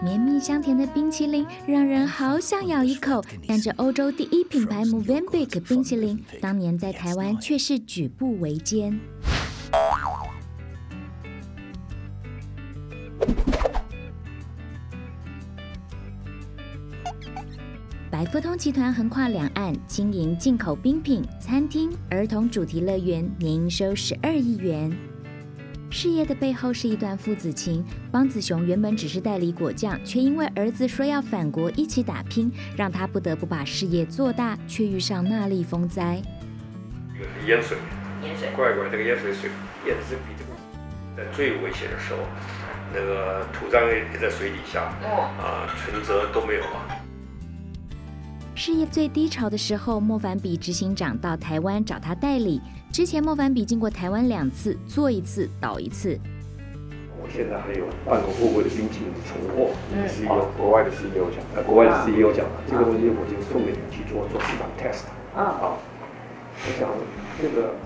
绵密香甜的冰淇淋让人好想咬一口。但这欧洲第一品牌 Movenpick 冰淇淋，当年在台湾却是举步维艰。百富通集团横跨两岸，经营进口冰品、餐厅、儿童主题乐园，年营收十二亿元。事业的背后是一段父子情。邦子雄原本只是代理果酱，却因为儿子说要返国一起打拼，让他不得不把事业做大，却遇上那粒风灾。淹水，淹水，怪怪，这个淹水水淹的是比这个在最危险的时候，那个土葬也在水底下，哦，啊，存折都没有啊。事业最低潮的时候，莫凡比执行长到台湾找他代理。之前莫凡比进过台湾两次，做一次倒一次。我现在还有半个货柜的冰淇淋存货，也是有国外的 CEO 讲，呃，国外的 CEO 讲的，这个东西我就送给你去做做市场 test 嗯，啊。我想这个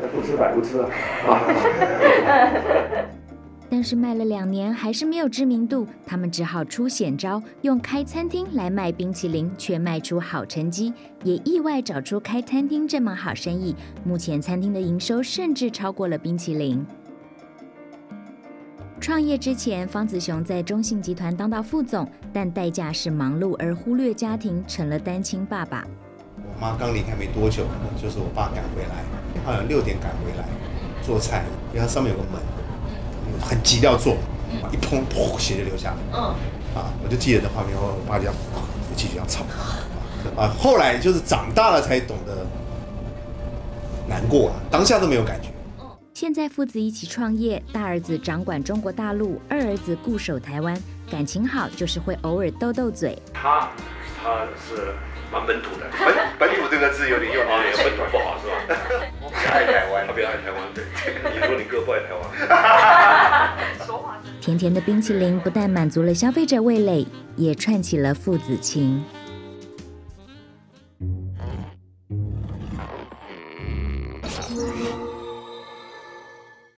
呃不吃白不吃啊。啊 但是卖了两年还是没有知名度，他们只好出险招，用开餐厅来卖冰淇淋，却卖出好成绩，也意外找出开餐厅这门好生意。目前餐厅的营收甚至超过了冰淇淋。创业之前，方子雄在中信集团当到副总，但代价是忙碌而忽略家庭，成了单亲爸爸。我妈刚离开没多久，就是我爸赶回来，好像六点赶回来做菜，因为它上面有个门，很急要做，一碰噗血就流下来。嗯，啊，我就记得这画面，我爸这样就继续这样吵。啊，后来就是长大了才懂得难过啊，当下都没有感觉。现在父子一起创业，大儿子掌管中国大陆，二儿子固守台湾，感情好就是会偶尔斗斗嘴。他他是蛮本土的，本本土这个字有点用啊，本土不好是吧？甜甜的冰淇淋不但满足了消费者味蕾也串起了父子情。